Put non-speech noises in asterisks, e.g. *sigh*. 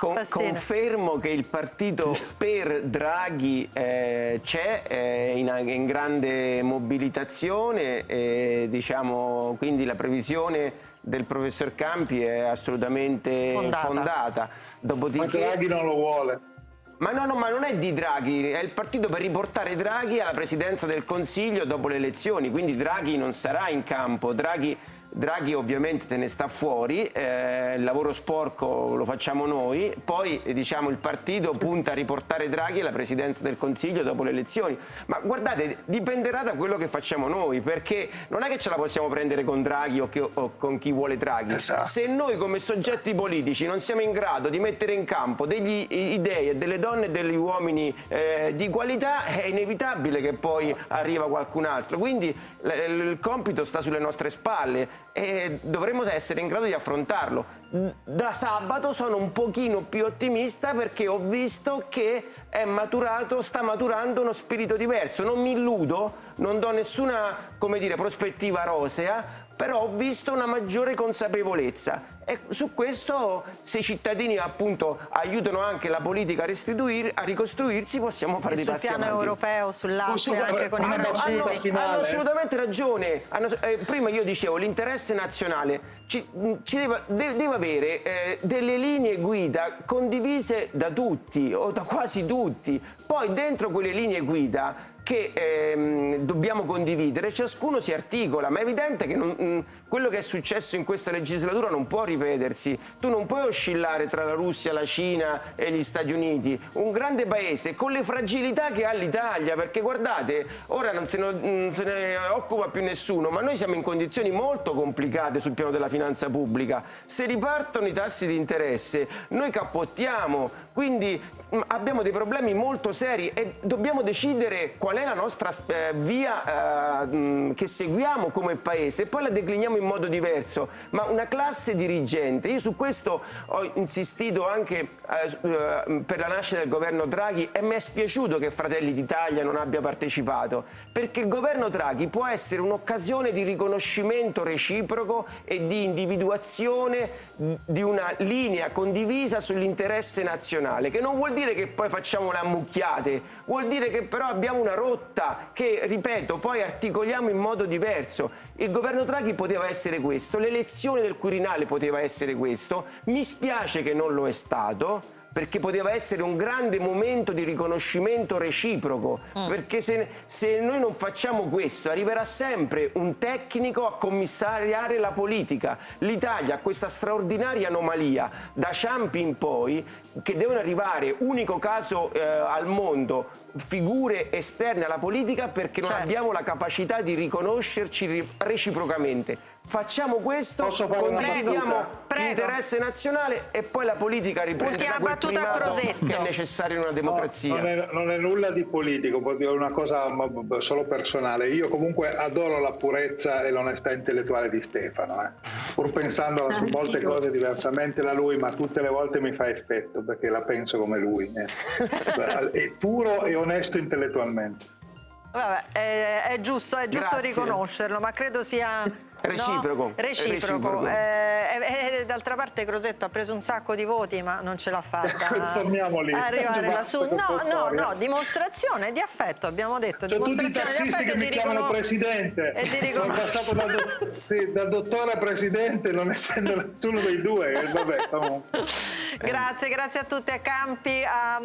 Con, confermo che il partito *laughs* per Draghi eh, c'è eh, in, in, grande mobilitazione, e, diciamo, quindi la previsione del professor Campi è assolutamente fondata. fondata. Dopodiché... Ma Draghi non lo vuole. Ma no, no, ma non è di Draghi, è il partito per riportare Draghi alla presidenza del Consiglio dopo le elezioni, quindi Draghi non sarà in campo, Draghi Draghi ovviamente te ne sta fuori, eh, il lavoro sporco lo facciamo noi, poi diciamo, il partito punta a riportare Draghi alla presidenza del Consiglio dopo le elezioni, ma guardate dipenderà da quello che facciamo noi perché non è che ce la possiamo prendere con Draghi o, che, o con chi vuole Draghi, esatto. se noi come soggetti politici non siamo in grado di mettere in campo degli idee delle donne e degli uomini eh, di qualità è inevitabile che poi arriva qualcun altro, quindi il compito sta sulle nostre spalle e dovremmo essere in grado di affrontarlo. Da sabato sono un pochino più ottimista perché ho visto che è maturato, sta maturando uno spirito diverso. Non mi illudo, non do nessuna dire, prospettiva rosea, però ho visto una maggiore consapevolezza e su questo se i cittadini appunto aiutano anche la politica a, a ricostruirsi possiamo fare e dei passi avanti. Sul piano europeo, sull'asse anche con i francesi. Hanno, hanno, assolutamente ragione. Hanno, eh, prima io dicevo l'interesse nazionale ci, ci deve, deve, deve, avere eh, delle linee guida condivise da tutti o da quasi tutti. Poi dentro quelle linee guida che ehm, dobbiamo condividere, ciascuno si articola, ma è evidente che non, mm, quello che è successo in questa legislatura non può ripetersi. Tu non puoi oscillare tra la Russia, la Cina e gli Stati Uniti. Un grande paese con le fragilità che ha l'Italia, perché guardate, ora non se, ne, non se ne occupa più nessuno, ma noi siamo in condizioni molto complicate sul piano della finanza pubblica. Se ripartono i tassi di interesse, noi cappottiamo, quindi mm, abbiamo dei problemi molto seri e dobbiamo decidere qual è la nostra eh, via eh, che seguiamo come paese e poi la decliniamo in modo diverso, ma una classe dirigente, io su questo ho insistito anche eh, eh, per la nascita del governo Draghi e mi è spiaciuto che Fratelli d'Italia non abbia partecipato, perché il governo Draghi può essere un'occasione di riconoscimento reciproco e di individuazione di una linea condivisa sull'interesse nazionale, che non vuol dire che poi facciamo le ammucchiate, vuol dire che però abbiamo una rotta che, ripeto, poi articoliamo in modo diverso. Il governo Draghi poteva essere questo, l'elezione del Quirinale poteva essere questo, mi spiace che non lo è stato, perché poteva essere un grande momento di riconoscimento reciproco, mm. perché se, se, noi non facciamo questo arriverà sempre un tecnico a commissariare la politica. L'Italia ha questa straordinaria anomalia da Ciampi in poi che devono arrivare, unico caso eh, al mondo, figure esterne alla politica perché non certo. abbiamo la capacità di riconoscerci reciprocamente. Facciamo questo, condividiamo l'interesse nazionale e poi la politica riprende Ultima da quel primato che è necessario in una democrazia. No, non, è, non, è, nulla di politico, è una cosa solo personale. Io comunque adoro la purezza e l'onestà intellettuale di Stefano, eh. pur pensando su molte cose diversamente da lui, ma tutte le volte mi fa effetto perché la penso come lui. Eh. *laughs* è puro e onesto intellettualmente. Vabbè, è, è giusto, è giusto riconoscerlo, ma credo sia Reciproco. No, reciproco. reciproco. Eh, eh, d'altra parte Crosetto ha preso un sacco di voti ma non ce l'ha fatta. *laughs* Torniamo lì. Arrivare lassù. No, no, no, dimostrazione di affetto, abbiamo detto. Cioè, dimostrazione tutti i tassisti che mi chiamano presidente. E di Sono passato dal, do *laughs* sì, dal, dottore a presidente non essendo nessuno dei due. Vabbè, grazie, grazie a tutti a Campi. A...